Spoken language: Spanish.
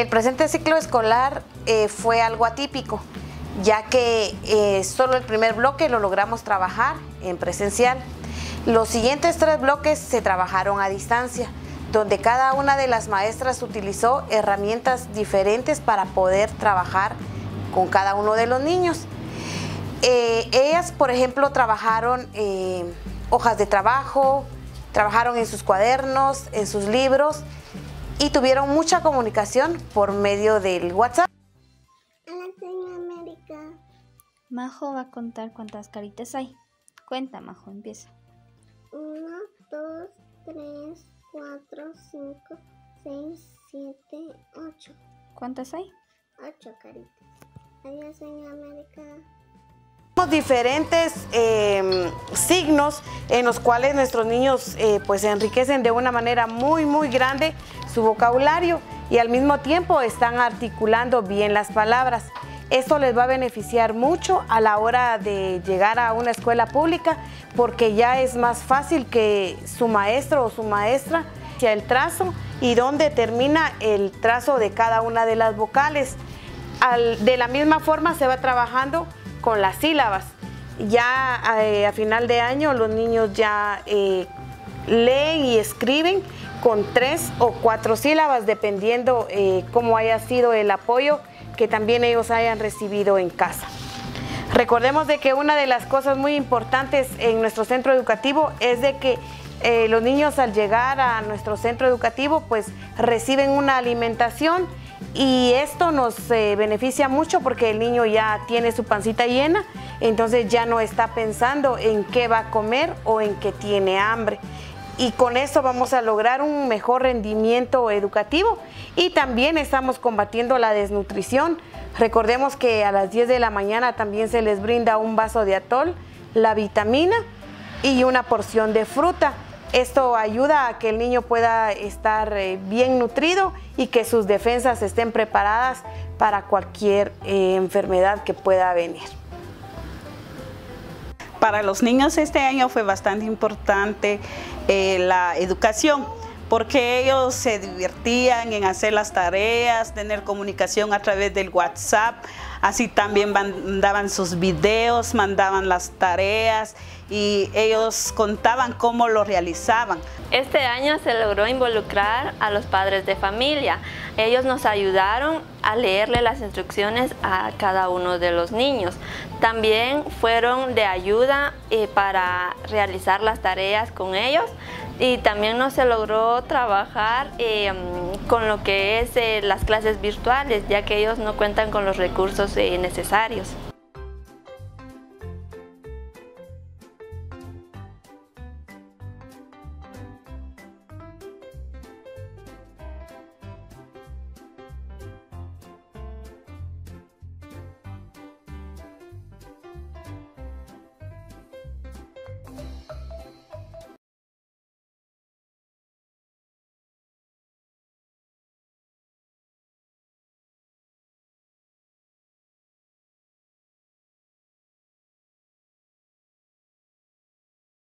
El presente ciclo escolar eh, fue algo atípico, ya que eh, solo el primer bloque lo logramos trabajar en presencial. Los siguientes tres bloques se trabajaron a distancia, donde cada una de las maestras utilizó herramientas diferentes para poder trabajar con cada uno de los niños. Eh, ellas, por ejemplo, trabajaron hojas de trabajo, trabajaron en sus cuadernos, en sus libros y tuvieron mucha comunicación por medio del WhatsApp. Latinoamérica. Majo va a contar cuántas caritas hay. Cuenta, Majo, empieza. 1, 2, 3, 4, 5, 6, 7, 8. ¿Cuántas hay? 8 caritas. Adiós, América diferentes em, signos en los cuales nuestros niños eh, pues enriquecen de una manera muy muy grande su vocabulario y al mismo tiempo están articulando bien las palabras. Esto les va a beneficiar mucho a la hora de llegar a una escuela pública porque ya es más fácil que su maestro o su maestra sea el trazo y dónde termina el trazo de cada una de las vocales. de la misma forma se va trabajando con las sílabas. Ya eh, a final de año los niños ya eh, leen y escriben con tres o cuatro sílabas, dependiendo eh, cómo haya sido el apoyo que también ellos hayan recibido en casa. Recordemos de que una de las cosas muy importantes en nuestro centro educativo es de que los niños al llegar a nuestro centro educativo pues reciben una alimentación y esto nos eh, beneficia mucho porque el niño ya tiene su pancita llena, entonces ya no está pensando en qué va a comer o en qué tiene hambre. Y con eso vamos a lograr un mejor rendimiento educativo y también estamos combatiendo la desnutrición. Recordemos que a las 10 de la mañana también se les brinda un vaso de atol, la vitamina y una porción de fruta. Esto ayuda a que el niño pueda estar eh, bien nutrido y que sus defensas estén preparadas para cualquier eh, enfermedad que pueda venir. Para los niños este año fue bastante importante eh, la educación porque ellos se divertían en hacer las tareas, tener comunicación a través del WhatsApp, así también mandaban sus videos, mandaban las tareas y ellos contaban cómo lo realizaban. Este año se logró involucrar a los padres de familia. Ellos nos ayudaron a leerle las instrucciones a cada uno de los niños. También fueron de ayuda eh, para realizar las tareas con ellos y también nos se logró trabajar em, con lo que es eh, las clases virtuales, ya que ellos no cuentan con los recursos eh, necesarios.